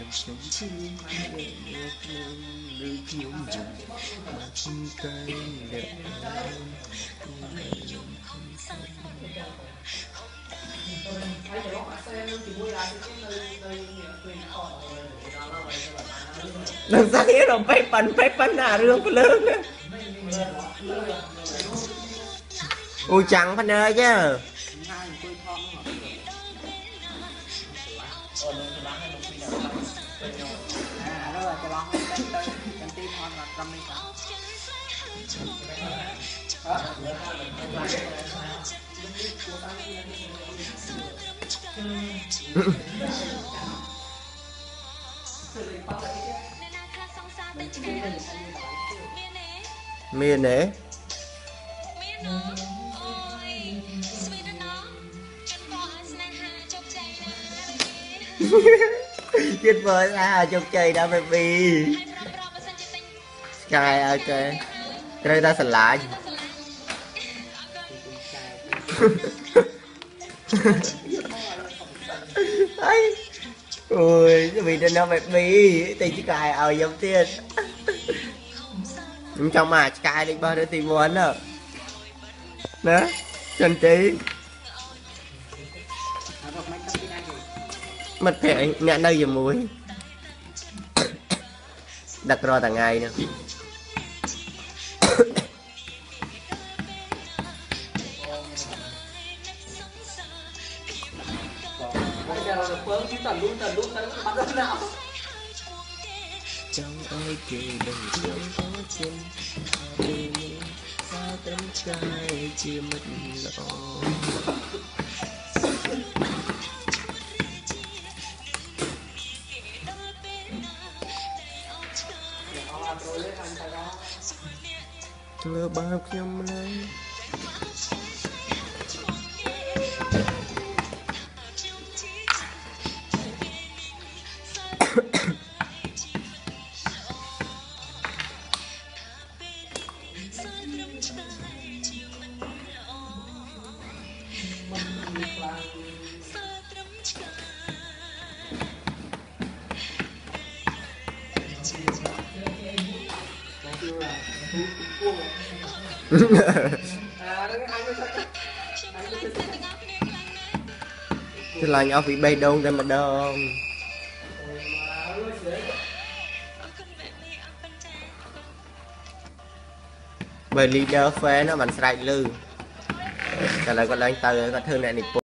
ខ្ញុំសុំជឿមកខ្ញុំឬខ្ញុំយំមកខ្ញុំតែអ្នកខ្ញុំខ្ញុំខំសាច់នឹងស្អីរំពេប៉ាន់ពេប៉ាន់ណារឿងភ្លើងអូចាំងផនើចណាអង្គុយថត នោះអានោះច្រឡំទៅទៅទាំងទីថតមកត្រឹមនេះបាទមានទេ ជិតមើលថាជោគជ័យដល់ baby ស្កាយឲ្យគេត្រូវតែស្រឡាញ់អីអូយវីទៅដល់ baby តែឆ្កែឲ្យខ្ញុំទៀតខ្ញុំចង់មកឆ្កែលេខបោះទៅទី1ណាណាចិនទេអារកមិនទៅទីណាគេ មិត្តភក្តិអ្នកនៅជាមួយដឹករាល់ថ្ងៃហ្នឹងមកតែរពើគឺតលូតលូទៅបាត់ដល់ណាចង់ឲ្យគេដឹងខ្ញុំក៏ចិនពេលនេះសាត្រឹមឆ្កែជាមិត្តល្អ ធ្វើបាបខ្ញុំម្ល៉េះ ឆ្លាញ់អស់ពីបេះដូងតែម្ដងបើ leader fan ណាមិនស្រែកលឺតែឥឡូវគាត់ឡើងទៅគាត់ធ្វើអ្នកនិពន្ធ